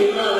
Give